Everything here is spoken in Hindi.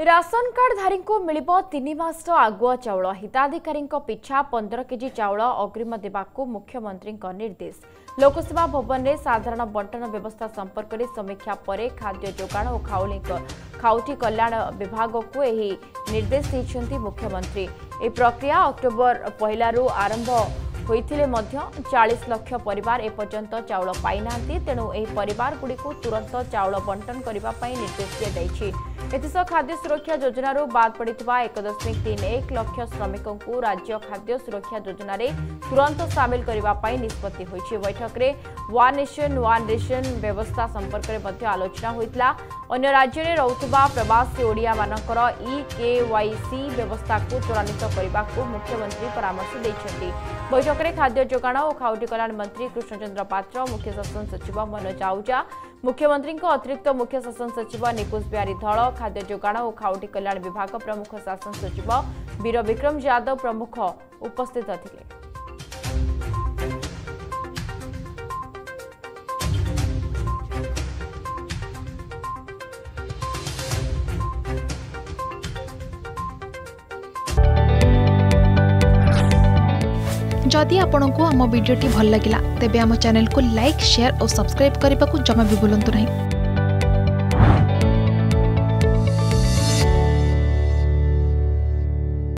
राशन कार्ड धारी रासन कर्डधारी मियो तगुवा चाउल हिताधिकीको पिछा पन्ध्र केजी चाउल अग्रिम मुख्यमंत्री मुख्यमन्त्रीको निर्देश लोकसेवा भवन साधारण बन्टन व्यवस्था संपर्क समीक्षा समीक्षाले खाद्य जोगाण जो खाउटी कल्याण विभाग को निर्देश यो मुख्यमंत्री यो प्रक्रिया अक्टोबर पहिलो आरम्भले चालिस लक्षल पाना तेणु परिवार गुडिक तुरंत चाउल बन्टन गर्ने निर्देश दिन्छ এতসব খাদ্য সুরক্ষা যোজনাৰো বাদ পৰি থৈবা 1.31 লাখ শ্রমিকক কো ৰাজ্য খাদ্য সুরক্ষা যোজনাৰে तुरुন্ত সামিল কৰিব পাইন নিস্পত্তি হৈছে বৈঠকৰে 1 নেচন 1 ৰেচন ব্যৱস্থা সম্পৰ্কে বধি আলোচনা হৈছিলা অন্য ৰাজ্যৰে ৰাউতবা প্ৰবাসে ওড়িয়া মানকৰ ই কেৱাইচি ব্যৱস্থাক চৰাণিত কৰিবাক কো মুখ্যমন্ত্ৰী পৰামৰ্শ দিছে। বৈঠকৰে খাদ্য যোগান আৰু খাউটি কল্যাণ মন্ত্ৰী কৃষ্ণচন্দ্ৰ পাছৰ মুখ্য সশন सचिव মনজাউজা মুখ্যমন্ত্ৰীৰক अतिरिक्त মুখ্য সশন सचिव নিকুশ বিয়ৰি ধল खाद्य जोगाण और खाउटी कल्याण विभाग प्रमुख शासन सचिव वीर विक्रम यादव प्रमुख उपस्थित थे जदि आपण को आम भिड्टे भल लगा तेब चेल्क लाइक सेयार और सब्सक्राइब करने को जमा भी बुलां ना